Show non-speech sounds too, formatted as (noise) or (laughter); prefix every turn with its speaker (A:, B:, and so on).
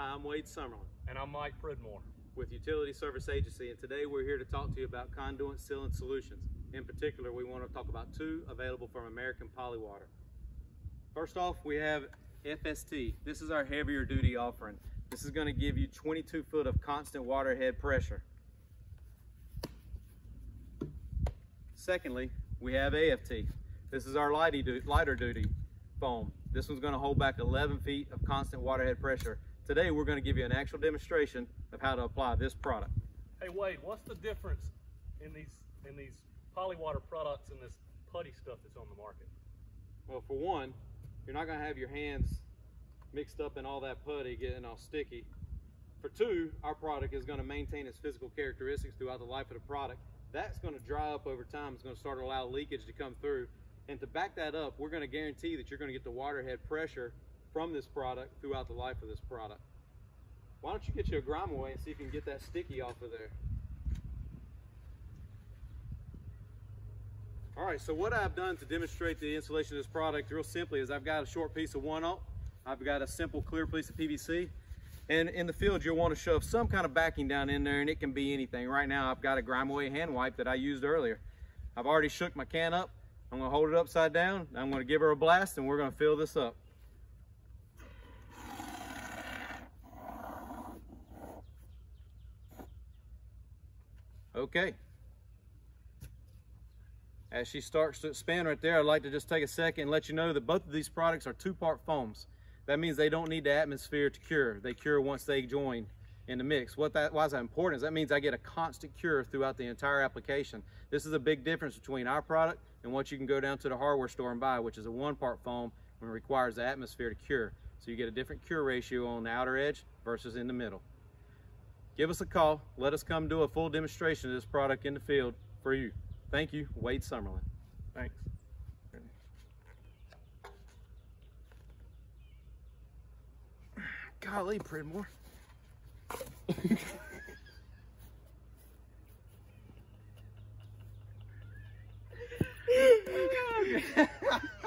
A: I'm Wade Summerlin
B: And I'm Mike Pridmore.
A: with Utility Service Agency, and today we're here to talk to you about conduit sealing solutions. In particular, we want to talk about two available from American Polywater. First off, we have FST. This is our heavier duty offering. This is going to give you 22 foot of constant water head pressure. Secondly, we have AFT. This is our lighter duty foam. This one's going to hold back 11 feet of constant water head pressure. Today we're going to give you an actual demonstration of how to apply this product.
B: Hey Wade, what's the difference in these in these polywater products and this putty stuff that's on the market?
A: Well, for one, you're not going to have your hands mixed up in all that putty getting all sticky. For two, our product is going to maintain its physical characteristics throughout the life of the product. That's going to dry up over time. It's going to start to allow leakage to come through. And to back that up, we're going to guarantee that you're going to get the water head pressure from this product throughout the life of this product. Why don't you get you a grime away and see if you can get that sticky off of there. All right, so what I've done to demonstrate the installation of this product real simply is I've got a short piece of 1-0, I've got a simple clear piece of PVC, and in the field you'll want to shove some kind of backing down in there and it can be anything. Right now I've got a grime away hand wipe that I used earlier. I've already shook my can up, I'm gonna hold it upside down, I'm gonna give her a blast and we're gonna fill this up. Okay. As she starts to expand right there, I'd like to just take a second and let you know that both of these products are two-part foams. That means they don't need the atmosphere to cure. They cure once they join in the mix. What that, why is that important is that means I get a constant cure throughout the entire application. This is a big difference between our product and what you can go down to the hardware store and buy, which is a one-part foam and requires the atmosphere to cure. So you get a different cure ratio on the outer edge versus in the middle give us a call. Let us come do a full demonstration of this product in the field for you. Thank you, Wade Summerlin.
B: Thanks.
A: Golly, Pridmore. (laughs) (laughs) (laughs)